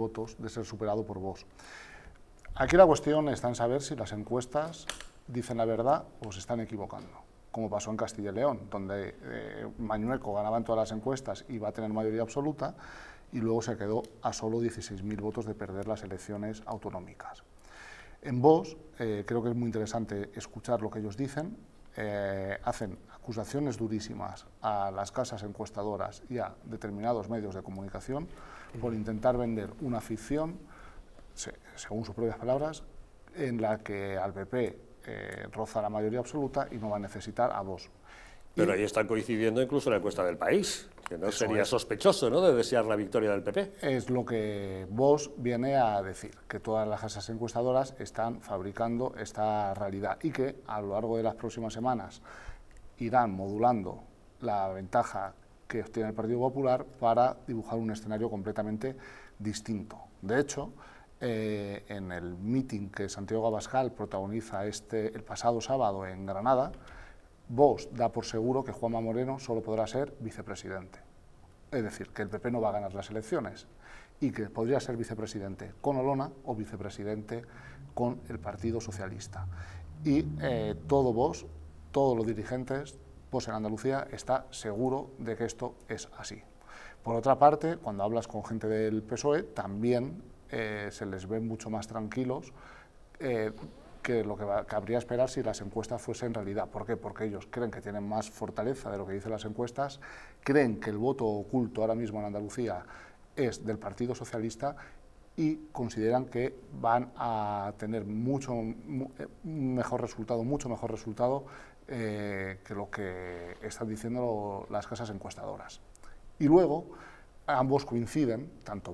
votos de ser superado por vos. Aquí la cuestión está en saber si las encuestas dicen la verdad o se están equivocando, como pasó en Castilla y León, donde eh, Mañueco ganaba en todas las encuestas y va a tener mayoría absoluta, y luego se quedó a solo 16.000 votos de perder las elecciones autonómicas. En vos eh, creo que es muy interesante escuchar lo que ellos dicen, eh, hacen acusaciones durísimas a las casas encuestadoras y a determinados medios de comunicación por intentar vender una ficción, según sus propias palabras, en la que al PP eh, roza la mayoría absoluta y no va a necesitar a vos. Pero ahí están coincidiendo incluso en la encuesta del país, que no sería sospechoso ¿no? de desear la victoria del PP. Es lo que vos viene a decir, que todas las casas encuestadoras están fabricando esta realidad y que a lo largo de las próximas semanas irán modulando la ventaja que obtiene el Partido Popular para dibujar un escenario completamente distinto. De hecho, eh, en el meeting que Santiago Abascal protagoniza este, el pasado sábado en Granada, Vos da por seguro que Juanma Moreno solo podrá ser vicepresidente. Es decir, que el PP no va a ganar las elecciones y que podría ser vicepresidente con Olona o vicepresidente con el Partido Socialista. Y eh, todo vos, todos los dirigentes, vos en Andalucía, está seguro de que esto es así. Por otra parte, cuando hablas con gente del PSOE, también eh, se les ve mucho más tranquilos eh, que lo que cabría esperar si las encuestas fuesen realidad. ¿Por qué? Porque ellos creen que tienen más fortaleza de lo que dicen las encuestas, creen que el voto oculto ahora mismo en Andalucía es del Partido Socialista y consideran que van a tener mucho eh, mejor resultado, mucho mejor resultado eh, que lo que están diciendo las casas encuestadoras. Y luego ambos coinciden, tanto